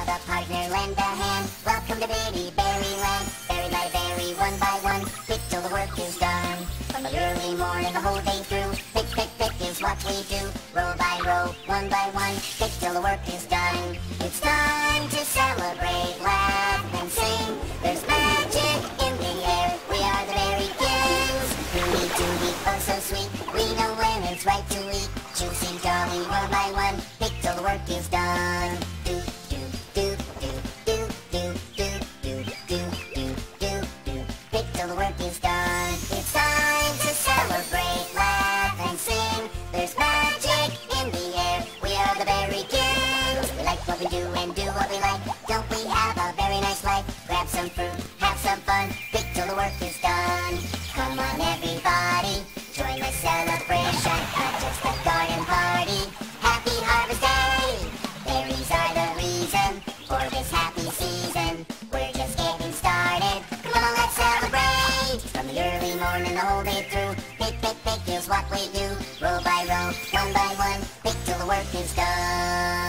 have a partner, lend a hand. Welcome to Bitty Berry Land. Berry by berry, one by one, pick till the work is done. From the early morning, the whole day through, pick, pick, pick is what we do. Row by row, one by one, pick till the work is done. It's time to celebrate, laugh and sing. There's magic in the air. We are the Berry Kings. Gooey dooey, oh so sweet. We know when it's right to eat. Juicy jolly, one by one, pick till the work is done. Till the work is done. It's time to celebrate, laugh and sing. There's magic in the air. We are the Berrykins. We like what we do and do what we like. Don't we have a very nice life? Grab some fruit, have some fun. Pick till the work is done. Come on, everybody, join the celebration. Not just a garden party. Happy Harvest Day! Berries are the reason for this happy season. Morning the whole day through, pick, pick, pick is what we do. Row by row, one by one, pick till the work is done.